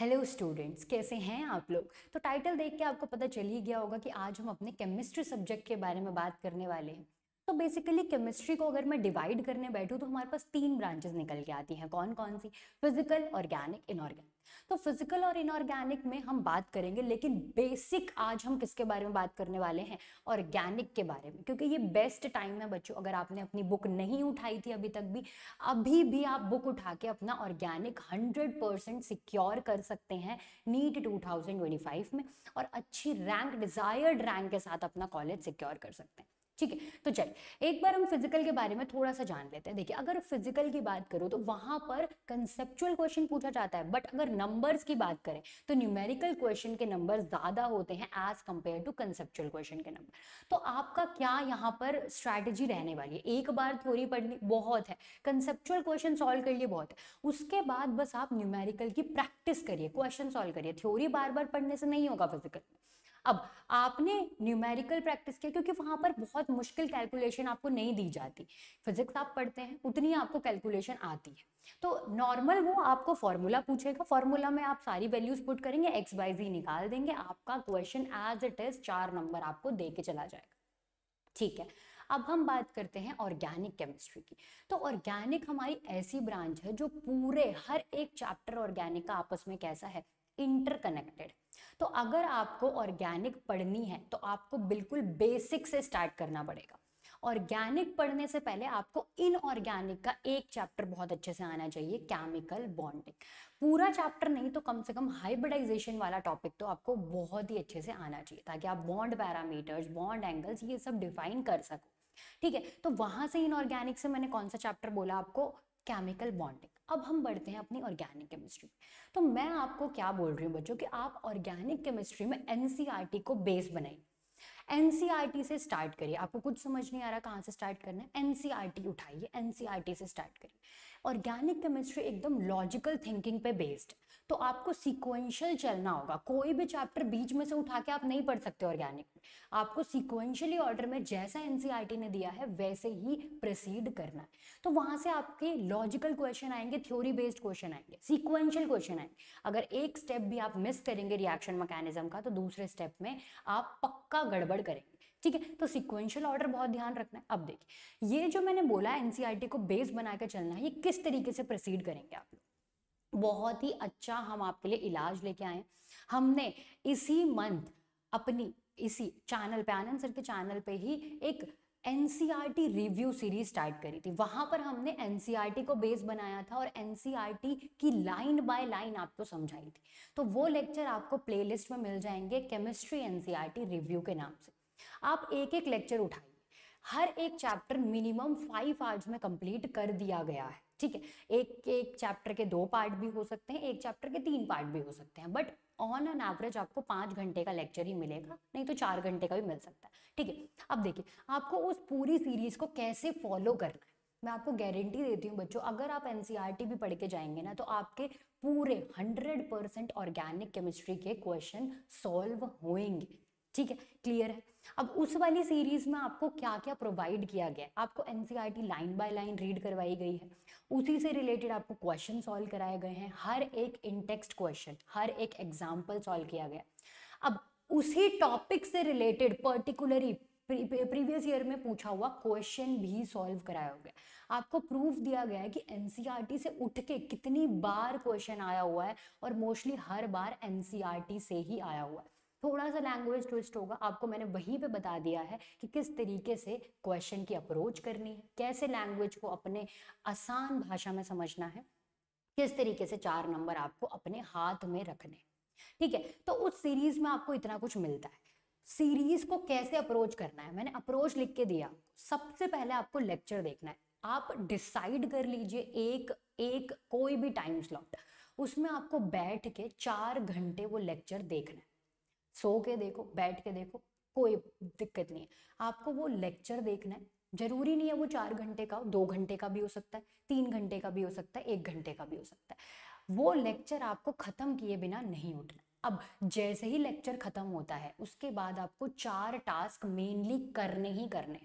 Hello students कैसे हैं आप लोग? तो टाइटल देख के आपको पता चल ही गया होगा कि आज हम अपने केमिस्ट्री सब्जेक्ट के बारे में बात करने वाले हैं। तो बेसिकली केमिस्ट्री को अगर मैं डिवाइड करने बैठूँ तो हमारे पास तीन ब्रांचेस निकल के आती हैं। कौन कौन सी? फ़िज़िकल ऑर्गेनिक इनऑर्गेनिक तो फ़िज़िकल और इनऑर्गेनिक में हम बात करेंगे, लेकिन बेसिक आज हम किसके बारे में बात करने वाले हैं? ऑर्गेनिक के बारे में। क्योंकि ये बेस्ट टाइम है बच्चों, अगर आपने अपनी बुक नहीं उठाई थी अभी तक भी, अभी भी आप बुक उठा के अपना ऑर्गेनिक हंड्रेड परसेंट सिक्योर कर सकते हैं नीट टू में, और अच्छी रैंक डिजायर्ड रैंक के साथ अपना कॉलेज सिक्योर कर सकते हैं। ठीक है? तो चलिए एक बार हम फ़िज़िकल के बारे में थोड़ा सा जान लेते हैं। देखिए, अगर फ़िज़िकल की बात करो तो वहाँ पर कंसेप्चुअल क्वेश्चन पूछा जाता है बट अगर नंबर्स की बात करें तो न्यूमेरिकल क्वेश्चन के नंबर ज़्यादा होते हैं as compared to conceptual question के नंबर तो आपका क्या यहाँ पर स्ट्रैटेजी रहने वाली है? एक बार थ्योरी पढ़नी बहुत है। कंसेप्चुअल क्वेश्चन सॉल्व कर लिए, बहुत है। उसके बाद बस आप न्यूमेरिकल की प्रैक्टिस करिए क्वेश्चन सॉल्व करिए। थ्योरी बार बार पढ़ने से नहीं होगा फ़िज़िकल अब आपने न्यूमेरिकल प्रैक्टिस किया क्योंकि वहाँ पर बहुत मुश्किल कैलकुलेशन आपको नहीं दी जाती। फिजिक्स आप पढ़ते हैं, उतनी आपको कैलकुलेशन आती है। तो नॉर्मल वो आपको फॉर्मूला पूछेगा। फॉर्मूला में आप सारी वैल्यूज़ पुट करेंगे एक्स वाई जी निकाल देंगे, आपका क्वेश्चन एज इट इज़ चार नंबर आपको दे के चला जाएगा। ठीक है, अब हम बात करते हैं ऑर्गेनिक केमिस्ट्री की। तो ऑर्गेनिक हमारी ऐसी ब्रांच है जो पूरे हर एक चैप्टर ऑर्गेनिक का आपस में कैसा है? इंटरकनेक्टेड तो अगर आपको ऑर्गेनिक पढ़नी है तो आपको बिल्कुल बेसिक से स्टार्ट करना पड़ेगा। ऑर्गेनिक पढ़ने से पहले आपको इनऑर्गेनिक का एक चैप्टर बहुत अच्छे से आना चाहिए केमिकल बॉन्डिंग पूरा चैप्टर नहीं तो कम से कम हाइब्रिडाइजेशन वाला टॉपिक तो आपको बहुत ही अच्छे से आना चाहिए, ताकि आप बॉन्ड पैरामीटर्स बॉन्ड एंगल्स ये सब डिफाइन कर सको। ठीक है तो वहाँ से इनऑर्गेनिक से मैंने कौन सा चैप्टर बोला आपको? केमिकल बॉन्डिंग अब हम बढ़ते हैं अपनी ऑर्गेनिक केमिस्ट्री तो मैं आपको क्या बोल रही हूँ बच्चों कि आप ऑर्गेनिक केमिस्ट्री में एनसीईआरटी को बेस बनाइए। एनसीआर से स्टार्ट करिए। आपको कुछ समझ नहीं आ रहा कहाँ से स्टार्ट करना है। एनसीईआरटी उठाइए। एनसीईआरटी से स्टार्ट करिए। ऑर्गेनिक केमिस्ट्री एकदम लॉजिकल थिंकिंग पे बेस्ड तो आपको सिक्वेंशियल चलना होगा। कोई भी चैप्टर बीच में से उठा के आप नहीं पढ़ सकते ऑर्गेनिक आपको सीक्वेंशियली ऑर्डर में जैसा एनसीईआरटी ने दिया है, वैसे ही प्रोसीड करना है। तो वहाँ से आपके लॉजिकल क्वेश्चन आएँगे थ्योरी बेस्ड क्वेश्चन आएँगे सिक्वेंशियल क्वेश्चन आएँगे। अगर एक स्टेप भी आप मिस करेंगे रिएक्शन मैकेनिज्म का तो दूसरे स्टेप में आप पक्का गड़बड़ करेंगे। ठीक है? तो सिक्वेंशियल ऑर्डर बहुत ध्यान रखना है। अब देखिए, ये जो मैंने बोला एनसीईआरटी को बेस बनाकर चलना है, ये किस तरीके से प्रोसीड करेंगे आप लोग? बहुत ही अच्छा हम आपके लिए इलाज लेके आए हमने इसी मंथ अपनी, इसी चैनल पे, आनंद सर के चैनल पे ही एक एनसीईआरटी रिव्यू सीरीज़ स्टार्ट करी थी। वहाँ पर हमने एनसीईआरटी को बेस बनाया था और एनसीईआरटी की लाइन बाय लाइन आपको समझाई थी। तो वो लेक्चर आपको प्लेलिस्ट में मिल जाएँगे केमिस्ट्री एनसीईआरटी रिव्यू के नाम से। आप एक एक लेक्चर उठाइए। हर एक चैप्टर मिनिमम फाइव आवर्स में कंप्लीट कर दिया गया है। ठीक है? एक एक चैप्टर के दो पार्ट भी हो सकते हैं, एक चैप्टर के तीन पार्ट भी हो सकते हैं बट ऑन एन एवरेज आपको पाँच घंटे का लेक्चर ही मिलेगा, नहीं तो चार घंटे का भी मिल सकता है, ठीक है? अब देखिए, आपको उस पूरी सीरीज़ को कैसे फॉलो करना है? मैं आपको गारंटी देती हूँ बच्चों, अगर आप एनसीईआरटी भी पढ़ के जाएँगे ना तो आपके पूरे हंड्रेड परसेंट ऑर्गेनिक केमिस्ट्री के क्वेश्चन सॉल्व होंगे ठीक है? क्लियर है? अब उस वाली सीरीज़ में आपको क्या क्या प्रोवाइड किया गया? आपको NCERT line by line read करवाई गई है। उसी से रिलेटेड आपको क्वेश्चन सॉल्व कराए गए हैं। हर एक इनटेक्स्ट क्वेश्चन हर एक एग्ज़ाम्पल सॉल्व किया गया। अब उसी टॉपिक से रिलेटेड पर्टिकुलरली प्रीवियस ईयर में पूछा हुआ क्वेश्चन भी सॉल्व कराया गया। आपको प्रूफ दिया गया है कि एनसीईआरटी से उठ के कितनी बार क्वेश्चन आया हुआ है और मोस्टली हर बार एनसीईआरटी से ही आया हुआ है। थोड़ा सा लैंग्वेज ट्विस्ट होगा। आपको मैंने वहीं पे बता दिया है कि किस तरीके से क्वेश्चन की अप्रोच करनी है, कैसे लैंग्वेज को अपने आसान भाषा में समझना है, किस तरीके से चार नंबर आपको अपने हाथ में रखने ठीक है तो उस सीरीज़ में आपको इतना कुछ मिलता है। सीरीज़ को कैसे अप्रोच करना है? मैंने अप्रोच लिख के दिया। सबसे पहले आपको लेक्चर देखना है। आप डिसाइड कर लीजिए एक एक कोई भी टाइम स्लॉट उसमें आपको बैठ के चार घंटे वो लेक्चर देखना है। सो के देखो, बैठ के देखो, कोई दिक्कत नहीं है। आपको वो लेक्चर देखना है। ज़रूरी नहीं है वो चार घंटे का दो घंटे का भी हो सकता है, तीन घंटे का भी हो सकता है, एक घंटे का भी हो सकता है। वो लेक्चर आपको खत्म किए बिना नहीं उठना। अब जैसे ही लेक्चर खत्म होता है, उसके बाद आपको चार टास्क मेनली करने ही करने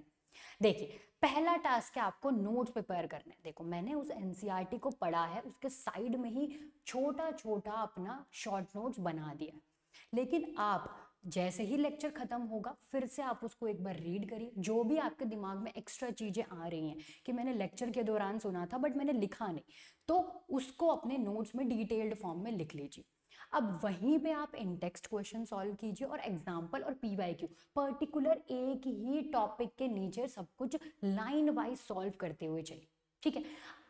देखिए, पहला टास्क है आपको नोट्स प्रिपेयर करने देखो, मैंने उस एनसीईआरटी को पढ़ा है, उसके साइड में ही छोटा छोटा अपना शॉर्ट नोट्स बना दिया लेकिन आप जैसे ही लेक्चर खत्म होगा, फिर से आप उसको एक बार रीड करिए। जो भी आपके दिमाग में एक्स्ट्रा चीज़ें आ रही हैं, कि मैंने लेक्चर के दौरान सुना था बट मैंने लिखा नहीं तो उसको अपने नोट्स में डिटेल्ड फॉर्म में लिख लीजिए। अब वहीं पे आप इन टेक्स्ट क्वेश्चन सॉल्व कीजिए और एग्ज़ाम्पल और पी वाई क्यू पर्टिकुलर एक ही टॉपिक के नीचे सब कुछ लाइन वाइज सॉल्व करते हुए चलिए। ठीक है?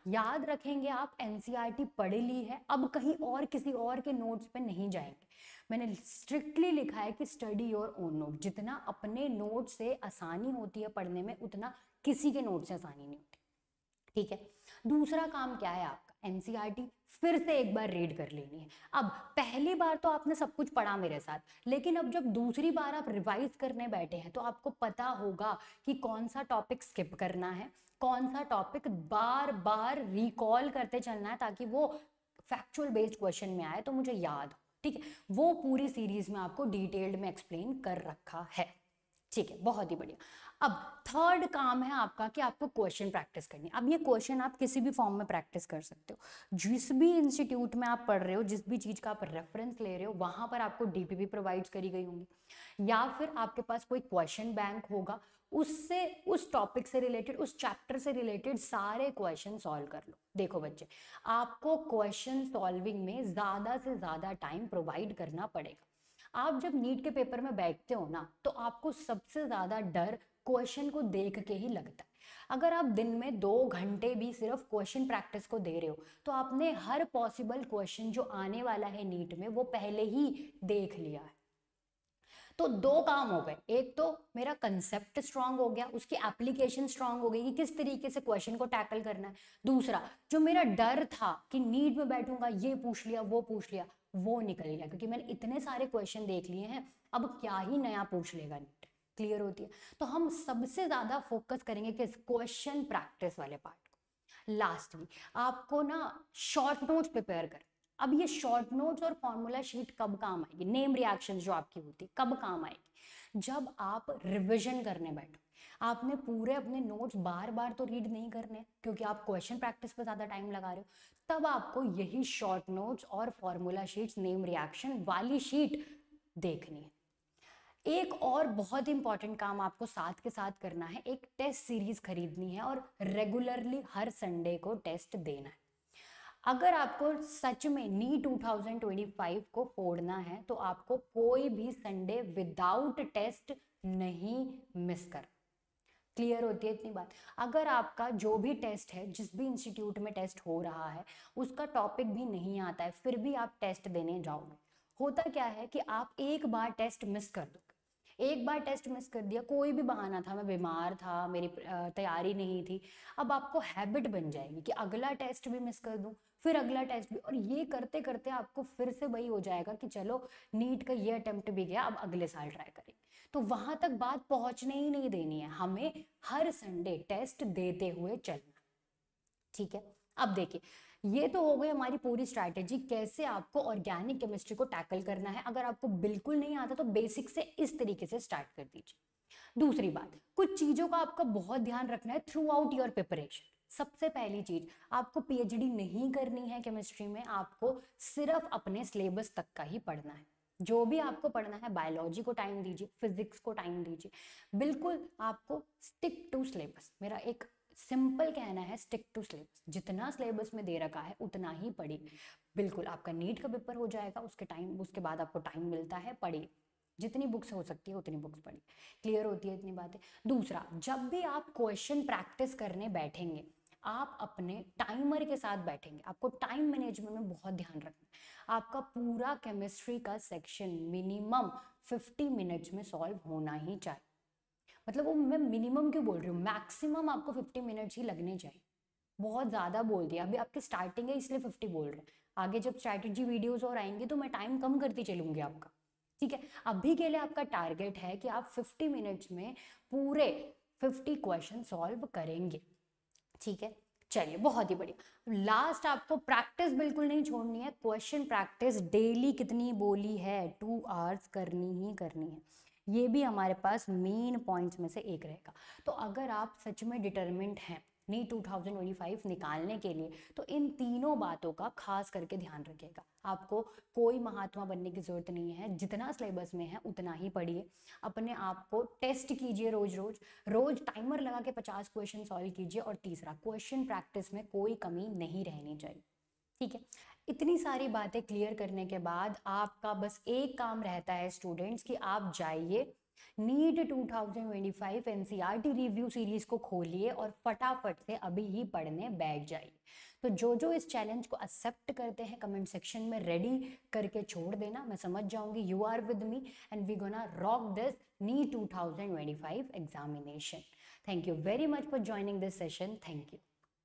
याद रखेंगे आप एनसीईआरटी पढ़ ली है, अब कहीं और, किसी और के नोट्स पे नहीं जाएँगे। मैंने स्ट्रिक्टली लिखा है कि स्टडी योर ओन नोट जितना अपने नोट से आसानी होती है पढ़ने में, उतना किसी के नोट से आसानी नहीं होती। ठीक है? दूसरा काम क्या है आपका? एनसीईआरटी फिर से एक बार रीड कर लेनी है। अब पहली बार तो आपने सब कुछ पढ़ा मेरे साथ, लेकिन अब जब दूसरी बार आप रिवाइज करने बैठे हैं तो आपको पता होगा कि कौन सा टॉपिक स्किप करना है, कौन सा टॉपिक बार बार रिकॉल करते चलना है ताकि वो फैक्चुअल बेस्ड क्वेश्चन में आए तो मुझे याद हो। ठीक है? वो पूरी सीरीज़ में आपको डिटेल्ड में एक्सप्लेन कर रखा है। ठीक है, बहुत ही बढ़िया। अब थर्ड काम है आपका कि आपको क्वेश्चन प्रैक्टिस करनी अब ये क्वेश्चन आप किसी भी फॉर्म में प्रैक्टिस कर सकते हो। जिस भी इंस्टीट्यूट में आप पढ़ रहे हो, जिस भी चीज़ का आप रेफरेंस ले रहे हो, वहाँ पर आपको डीपीपी प्रोवाइड करी गई होंगी। या फिर आपके पास कोई क्वेश्चन बैंक होगा, उससे, उस टॉपिक से रिलेटेड उस चैप्टर से रिलेटेड सारे क्वेश्चन सॉल्व कर लो। देखो बच्चे, आपको क्वेश्चन सॉल्विंग में ज़्यादा से ज़्यादा टाइम प्रोवाइड करना पड़ेगा। आप जब नीट के पेपर में बैठते हो ना तो आपको सबसे ज़्यादा डर क्वेश्चन को देख के ही लगता है। अगर आप दिन में दो घंटे भी सिर्फ़ क्वेश्चन प्रैक्टिस को दे रहे हो तो आपने हर पॉसिबल क्वेश्चन जो आने वाला है नीट में, वो पहले ही देख लिया है। तो दो काम हो गए। एक तो मेरा कंसेप्ट स्ट्रांग हो गया, उसकी एप्लीकेशन स्ट्रांग हो गई कि किस तरीके से क्वेश्चन को टैकल करना है। दूसरा, जो मेरा डर था कि नीट में बैठूँगा, ये पूछ लिया, वो पूछ लिया वो निकल गया, क्योंकि मैंने इतने सारे क्वेश्चन देख लिए हैं, अब क्या ही नया पूछ लेगा? क्लियर होती है। तो हम सबसे ज़्यादा फोकस करेंगे किस क्वेश्चन प्रैक्टिस वाले पार्ट को। लास्टली आपको ना शॉर्ट नोट्स प्रिपेयर कर। अब ये शॉर्ट नोट्स और फॉर्मूला शीट कब काम आएगी? नेम रिएक्शन जो आपकी होती है कब काम आएगी? जब आप रिविजन करने बैठो। आपने पूरे अपने नोट्स बार बार तो रीड नहीं करने, क्योंकि आप क्वेश्चन प्रैक्टिस पर ज़्यादा टाइम लगा रहे हो, तब आपको यही शॉर्ट नोट्स और फॉर्मूला शीट्स नेम रिएक्शन वाली शीट देखनी है। एक और बहुत इंपॉर्टेंट काम आपको साथ के साथ करना है, एक टेस्ट सीरीज़ खरीदनी है और रेगुलरली हर संडे को टेस्ट देना है। अगर आपको सच में नी 2025 को फोड़ना है तो आपको कोई भी संडे विदाउट टेस्ट नहीं मिस कर। क्लियर होती है इतनी बात? अगर आपका जो भी टेस्ट है, जिस भी इंस्टीट्यूट में टेस्ट हो रहा है, उसका टॉपिक भी नहीं आता है, फिर भी आप टेस्ट देने जाओगे। होता क्या है कि आप एक बार टेस्ट मिस कर दो एक बार टेस्ट मिस कर दिया, कोई भी बहाना था, मैं बीमार था, मेरी तैयारी नहीं थी, अब आपको हैबिट बन जाएगी कि अगला टेस्ट भी मिस कर दूँ फिर अगला टेस्ट भी। और ये करते करते आपको फिर से वही हो जाएगा कि चलो नीट का ये अटेम्प्ट भी गया, अब अगले साल ट्राई करेंगे तो वहाँ तक बात पहुँचने ही नहीं देनी है। हमें हर संडे टेस्ट देते हुए चलना। ठीक है? अब देखिए, ये तो हो गई हमारी पूरी स्ट्रैटेजी कैसे आपको ऑर्गेनिक केमिस्ट्री को टैकल करना है। अगर आपको बिल्कुल नहीं आता तो बेसिक से इस तरीके से स्टार्ट कर दीजिए। दूसरी बात, कुछ चीज़ों का आपका बहुत ध्यान रखना है थ्रू आउट योर प्रिपरेशन सबसे पहली चीज़, आपको पीएचडी नहीं करनी है केमिस्ट्री में, आपको सिर्फ़ अपने सिलेबस तक का ही पढ़ना है। जो भी आपको पढ़ना है बायोलॉजी को टाइम दीजिए फिजिक्स को टाइम दीजिए। बिल्कुल आपको स्टिक टू सिलेबस मेरा एक सिंपल कहना है स्टिक टू सिलेबस जितना सिलेबस में दे रखा है, उतना ही पढ़िए। बिल्कुल आपका नीट का पेपर हो जाएगा, उसके टाइम उसके बाद आपको टाइम मिलता है, पढ़िए। जितनी बुक्स हो सकती है, उतनी बुक्स पढ़िए। क्लियर होती है इतनी बातें। दूसरा, जब भी आप क्वेश्चन प्रैक्टिस करने बैठेंगे आप अपने टाइमर के साथ बैठेंगे। आपको टाइम मैनेजमेंट में बहुत ध्यान रखना है। आपका पूरा केमिस्ट्री का सेक्शन मिनिमम 50 मिनट्स में सॉल्व होना ही चाहिए। मतलब वो मैं मिनिमम क्यों बोल रही हूँ? मैक्सिमम आपको फिफ्टी मिनट्स ही लगने चाहिए। बहुत ज़्यादा बोल दिया। अभी आपकी स्टार्टिंग है, इसलिए फिफ्टी बोल रहे हैं। आगे जब स्ट्रैटेजी वीडियोस और आएँगे तो मैं टाइम कम करती चलूँगी आपका। ठीक है? अभी के लिए आपका टारगेट है कि आप 50 मिनट्स में पूरे 50 क्वेश्चन सॉल्व करेंगे। ठीक है? चलिए, बहुत ही बढ़िया। लास्ट आपको प्रैक्टिस बिल्कुल नहीं छोड़नी है। क्वेश्चन प्रैक्टिस डेली कितनी बोली है? टू आवर्स करनी ही करनी है। ये भी हमारे पास मेन पॉइंट्स में से एक रहेगा। तो अगर आप सच में डिटर्मेंट हैं नी 2025 निकालने के लिए। तो इन तीनों बातों का खास करके ध्यान रखिएगा। आपको कोई महात्मा बनने की ज़रूरत नहीं है। जितना सिलेबस में है, उतना ही पढ़िए। अपने आप को टेस्ट कीजिए रोज रोज। रोज टाइमर लगा के पचास क्वेश्चन सॉल्व कीजिए और तीसरा क्वेश्चन प्रैक्टिस में कोई कमी नहीं रहनी चाहिए। ठीक है? इतनी सारी बातें क्लियर करने के बाद आपका बस एक काम रहता है स्टूडेंट्स कि आप जाइए नीट 2025 एनसीईआरटी रिव्यू सीरीज़ को खोलिए और फटाफट से अभी ही पढ़ने बैठ जाइए। तो जो जो इस चैलेंज को एक्सेप्ट करते हैं कमेंट सेक्शन में रेडी करके छोड़ देना। मैं समझ जाऊँगी you are with me and we gonna rock this NEET 2025 examination thank you very much for joining this session thank you